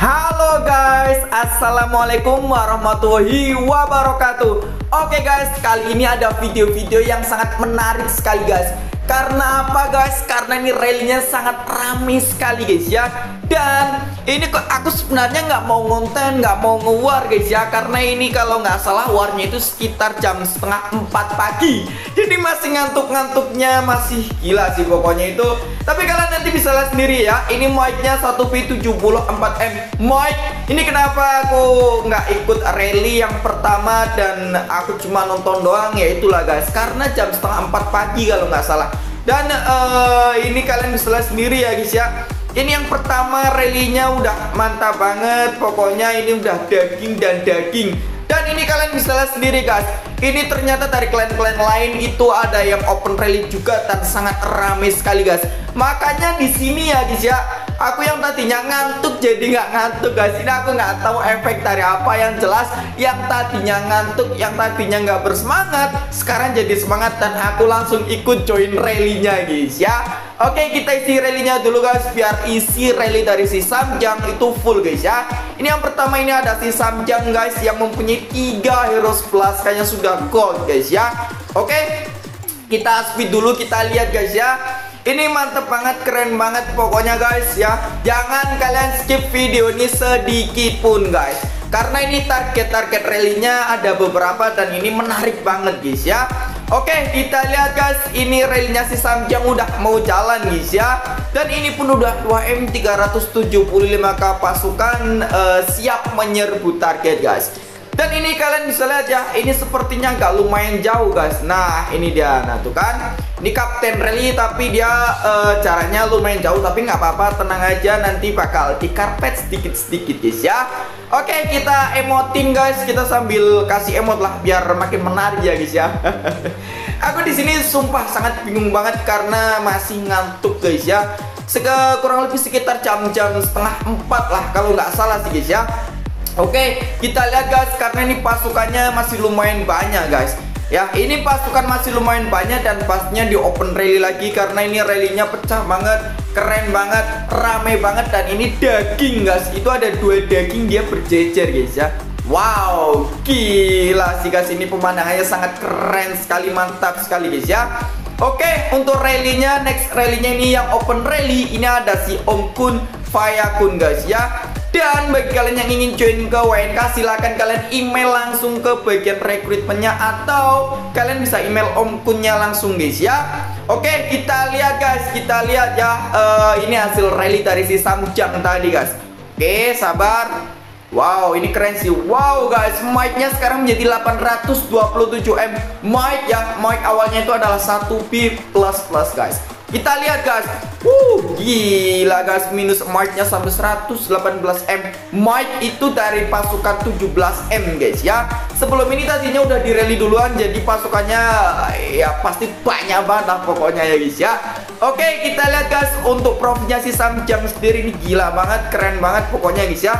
Halo guys, Assalamualaikum warahmatullahi wabarakatuh. Oke guys, kali ini ada video-video yang sangat menarik sekali guys karena apa guys? Karena ini railnya sangat ramai sekali guys ya. Dan ini kok aku sebenarnya nggak mau ngonten, nggak mau ngewar guys ya. Karena ini kalau nggak salah warnya itu sekitar jam setengah 4 pagi. Jadi masih ngantuk-ngantuknya, masih gila sih pokoknya itu. Tapi kalian nanti bisa lihat sendiri ya. Ini mic-nya 1P74M Mic, ini kenapa aku nggak ikut rally yang pertama Dan aku cuma nonton doang? Ya itulah guys. Karena jam setengah 4 pagi kalau nggak salah dan uh, ini kalian bisa lihat sendiri ya guys ya. Ini yang pertama rally-nya udah mantap banget. Pokoknya ini udah daging dan daging. Dan ini kalian bisa lihat sendiri guys. Ini ternyata dari klan-klan lain itu ada yang open rally juga Dan sangat ramai sekali guys. Makanya di sini ya guys ya Aku yang tadinya ngantuk jadi nggak ngantuk guys. Ini aku nggak tahu efek dari apa. Yang jelas Yang tadinya ngantuk, yang tadinya nggak bersemangat Sekarang jadi semangat dan aku langsung ikut join rally-nya guys ya. Oke kita isi rally-nya dulu guys Biar isi rally dari si Samjang itu full guys ya. Ini yang pertama ini ada si Samjang guys Yang mempunyai 3 Heroes Plus Kayaknya sudah gold guys ya. Oke kita speed dulu kita lihat guys ya ini mantep banget, keren banget pokoknya guys ya. Jangan kalian skip video ini sedikit pun guys. Karena ini target-target rally-nya ada beberapa dan ini menarik banget guys ya. Oke kita lihat guys Ini rally-nya si Samjang udah mau jalan guys ya. Dan ini pun udah 2M 375k pasukan uh, siap menyerbu target guys. Dan ini kalian bisa lihat ya, ini sepertinya nggak lumayan jauh guys. Nah ini dia, nah tuh kan, ini Kapten Rally tapi dia uh, caranya lumayan jauh tapi nggak apa-apa, tenang aja nanti bakal di karpet sedikit-sedikit guys ya. Oke kita emotin guys, kita sambil kasih emot lah biar makin menarik ya guys ya. Aku di sini sumpah sangat bingung banget karena masih ngantuk guys ya. Seke kurang lebih sekitar jam-jam setengah empat lah kalau nggak salah sih guys ya. Oke, kita lihat guys karena ini pasukannya masih lumayan banyak guys. Ya, ini pasukan masih lumayan banyak dan pastinya di open rally lagi karena ini rallynya pecah banget, keren banget, rame banget dan ini daging guys. Itu ada dua daging dia berjejer guys ya. Wow, gila sih guys ini pemandangannya sangat keren sekali, mantap sekali guys ya. Oke, untuk rallynya next rallynya ini yang open rally ini ada si Om Kun Fayakun guys ya. Dan bagi kalian yang ingin join ke WNK silahkan kalian email langsung ke bagian rekrutmennya atau kalian bisa email Om Kunnya langsung guys ya. Oke kita lihat guys kita lihat ya uh, ini hasil rally dari si Samjang tadi guys. Oke sabar. Wow ini keren sih Wow guys mic-nya sekarang menjadi 827M Mic ya mic awalnya itu adalah 1B++ guys kita lihat guys. Uh, gila guys. Minus mic-nya sampai 118M Mic itu dari pasukan 17M guys ya. Sebelum ini tadinya udah di rally duluan Jadi pasukannya ya pasti banyak banget lah pokoknya ya guys ya. Oke kita lihat guys. Untuk profnya si Samjang sendiri ini gila banget Keren banget pokoknya guys ya.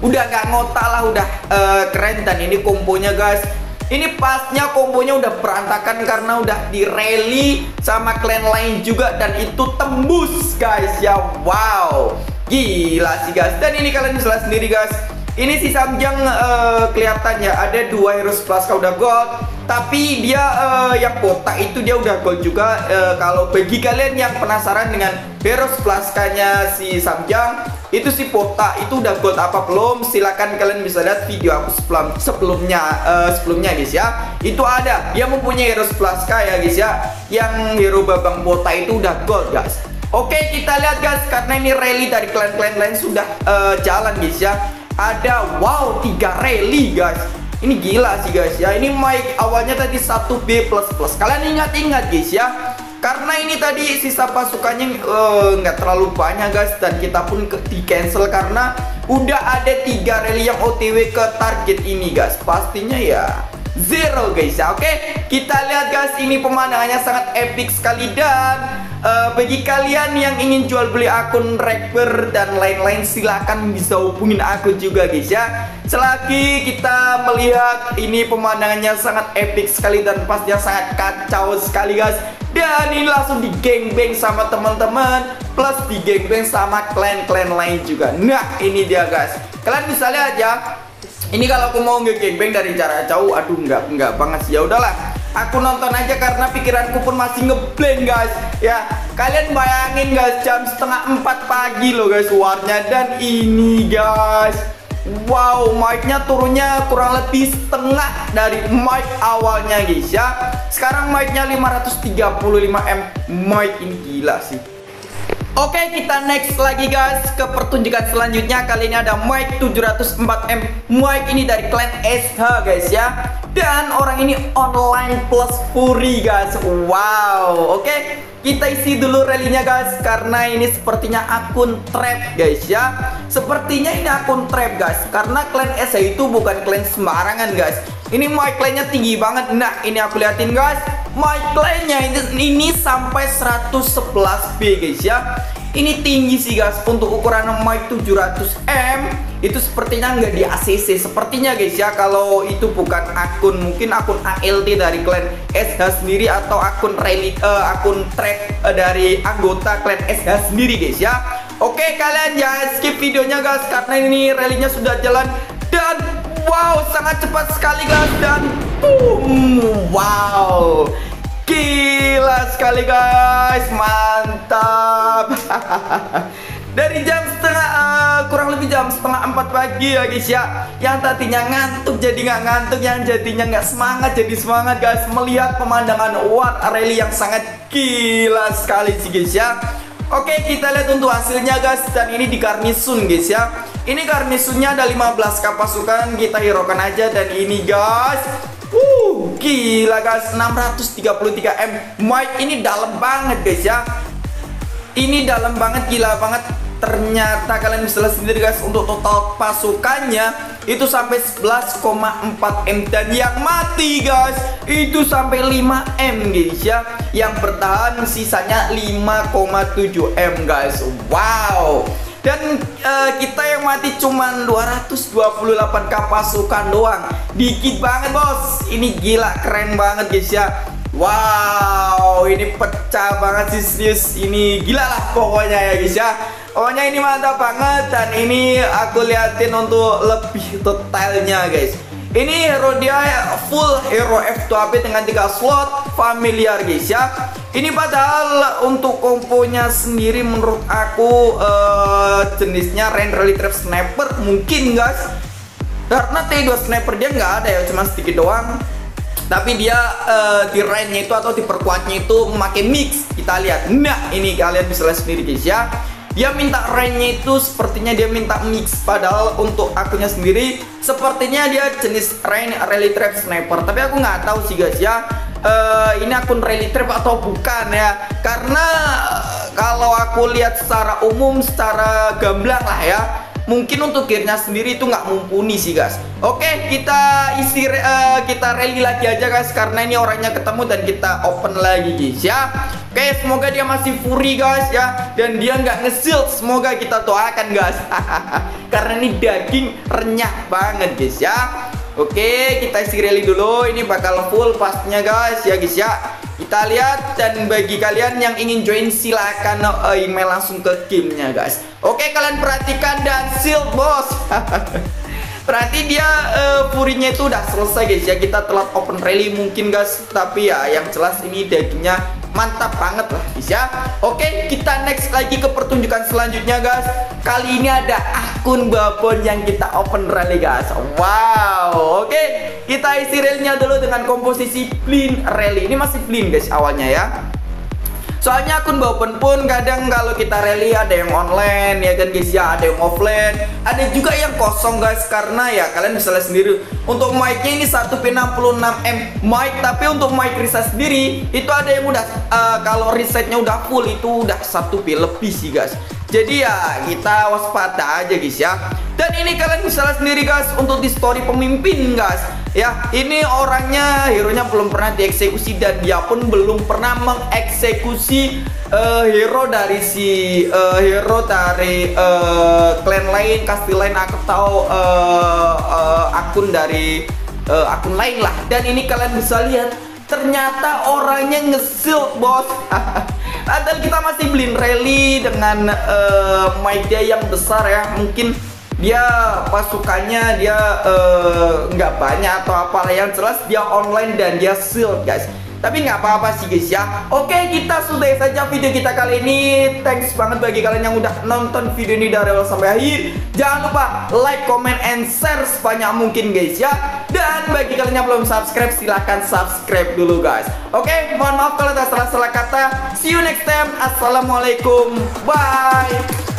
Udah gak ngotak lah udah uh, keren. Dan ini komponya guys ini pasnya kombonya udah berantakan karena udah di rally sama clan lain juga dan itu tembus guys ya. Wow. Gila sih guys. Dan ini kalian bisa sendiri guys. Ini si Samjang uh, kelihatan ya ada dua Heroes Plus udah gold tapi dia uh, yang kotak itu dia udah gold juga uh, kalau bagi kalian yang penasaran dengan Heroes Plus kanya si Samjang itu si Pota itu udah gold apa belum? Silakan kalian bisa lihat video aku sebelum sebelumnya uh, sebelumnya guys ya. Itu ada dia mempunyai Heroes Plus ya guys ya. Yang hero babang Pota itu udah gold guys. Oke kita lihat guys karena ini rally dari klan-klan lain sudah uh, jalan guys ya. Ada wow tiga rally guys. Ini gila sih guys ya. Ini mic awalnya tadi 1B++ kalian ingat-ingat guys ya karena ini tadi sisa pasukannya eh, nggak uh, terlalu banyak guys. Dan kita pun ke di cancel karena udah ada tiga rally yang OTW ke target ini guys. Pastinya ya zero guys ya. Oke kita lihat guys ini pemandangannya sangat epic sekali. Dan uh, bagi kalian yang ingin jual beli akun Rekber dan lain-lain silahkan bisa hubungin aku juga guys ya. Selagi kita melihat ini pemandangannya sangat epic sekali dan pastinya sangat kacau sekali guys dan ini langsung di gangbang sama teman-teman. Plus di gangbang sama klan-klan lain juga. Nah ini dia guys. Kalian bisa lihat ya. Ini kalau aku mau nge-gangbang dari jarak jauh aduh nggak nggak banget sih. Ya udahlah. Aku nonton aja karena pikiranku pun masih ngeblank guys. Ya kalian bayangin guys jam setengah empat pagi loh guys warnya. Dan ini guys Wow, mic-nya turunnya kurang lebih setengah dari mic awalnya guys ya. Sekarang mic-nya 535M. Mic ini gila sih. Oke, kita next lagi guys ke pertunjukan selanjutnya. Kali ini ada mic 704M. Mic ini dari clan SH guys ya. Dan orang ini online plus Fury guys. Wow, oke. Kita isi dulu relinya guys karena ini sepertinya akun trap guys ya. Sepertinya ini akun trap guys karena klan SH itu bukan klan sembarangan guys. Ini mic klannya tinggi banget. Nah, ini aku liatin guys. Mic klannya ini, ini sampai 111B guys ya. Ini tinggi sih guys. Untuk ukuran mic 700M itu sepertinya nggak di ACC sepertinya guys ya kalau itu bukan akun mungkin akun ALT dari klan SH sendiri atau akun rally uh, akun track uh, dari anggota klan SH sendiri guys ya. Oke kalian jangan skip videonya guys karena ini rallynya sudah jalan dan wow sangat cepat sekali guys dan boom wow Gila sekali guys, mantap. Dari jam setengah uh, kurang lebih jam setengah empat pagi ya guys ya. Yang tadinya ngantuk jadi nggak ngantuk, yang jadinya nggak semangat jadi semangat guys melihat pemandangan War Rally yang sangat gila sekali sih guys ya. Oke kita lihat untuk hasilnya guys dan ini di Karnisun guys ya. Ini Karnisunnya ada 15 kapasukan kita hiraukan aja dan ini guys Uh, gila guys, 633M. Mic ini dalam banget guys ya. Ini dalam banget, gila banget. Ternyata kalian bisa lihat sendiri guys untuk total pasukannya itu sampai 11,4 M dan yang mati guys itu sampai 5 M guys ya. Yang bertahan sisanya 5,7 M guys. Wow. Dan uh, kita yang mati cuma 228k pasukan doang Dikit banget bos. Ini gila keren banget guys ya. Wow ini pecah banget sih serius. Ini gila lah pokoknya ya guys ya. Pokoknya ini mantap banget Dan ini aku liatin untuk lebih detailnya guys. Ini hero dia full hero F2AP dengan 3 slot familiar guys ya. Ini padahal untuk komponya sendiri menurut aku uh, jenisnya Rain Rally Trap Sniper mungkin guys. Karena T2 Sniper dia nggak ada ya, cuma sedikit doang. Tapi dia uh, di range itu atau diperkuatnya itu memakai mix. Kita lihat. Nah, ini kalian bisa lihat sendiri guys ya dia minta range itu sepertinya dia minta mix padahal untuk akunnya sendiri sepertinya dia jenis range rally trap sniper tapi aku nggak tahu sih guys ya uh, ini akun rally trap atau bukan ya karena uh, kalau aku lihat secara umum secara gamblang lah ya mungkin untuk gearnya sendiri itu nggak mumpuni sih guys. Oke kita isi uh, kita rally lagi aja guys karena ini orangnya ketemu dan kita open lagi guys ya. Oke semoga dia masih fury guys ya. Dan dia nggak nge semoga kita doakan guys. Karena ini daging renyah banget guys ya. Oke, kita isi rally dulu. Ini bakal full pastinya guys ya guys ya. Kita lihat dan bagi kalian yang ingin join silahkan uh, email langsung ke gamenya guys. Oke kalian perhatikan dan shield bos. Berarti dia uh, purinya itu udah selesai guys ya. Kita telat open rally mungkin guys, tapi ya yang jelas ini dagingnya mantap banget lah guys ya oke kita next lagi ke pertunjukan selanjutnya guys. Kali ini ada akun babon yang kita open rally guys. Wow oke. Kita isi realnya dulu dengan komposisi clean rally. Ini masih clean guys awalnya ya Soalnya akun Bapen pun kadang kalau kita rally ada yang online ya kan guys ya, ada yang offline, ada juga yang kosong guys karena ya kalian bisa lihat sendiri untuk mic-nya ini 1P66M mic tapi untuk mic reset sendiri itu ada yang udah uh, kalau resetnya udah full itu udah 1P lebih sih guys. Jadi ya kita waspada aja guys ya. Dan ini kalian bisa lihat sendiri guys untuk di story pemimpin guys. Ya, ini orangnya hero-nya belum pernah dieksekusi dan dia pun belum pernah mengeksekusi uh, hero dari si uh, hero dari uh, clan lain, kastil lain atau uh, uh, akun dari uh, akun lain lah. Dan ini kalian bisa lihat ternyata orangnya ngesil bos Padahal kita masih beliin rally dengan uh, media yang besar ya Mungkin dia pasukannya dia nggak uh, banyak atau apa yang jelas dia online dan dia shield guys. Tapi nggak apa-apa sih guys ya. Oke kita sudah saja video kita kali ini. Thanks banget bagi kalian yang udah nonton video ini dari awal sampai akhir. Jangan lupa like, comment, and share sebanyak mungkin guys ya. Dan bagi kalian yang belum subscribe silahkan subscribe dulu guys. Oke mohon maaf kalau ada salah-salah kata. See you next time. Assalamualaikum. Bye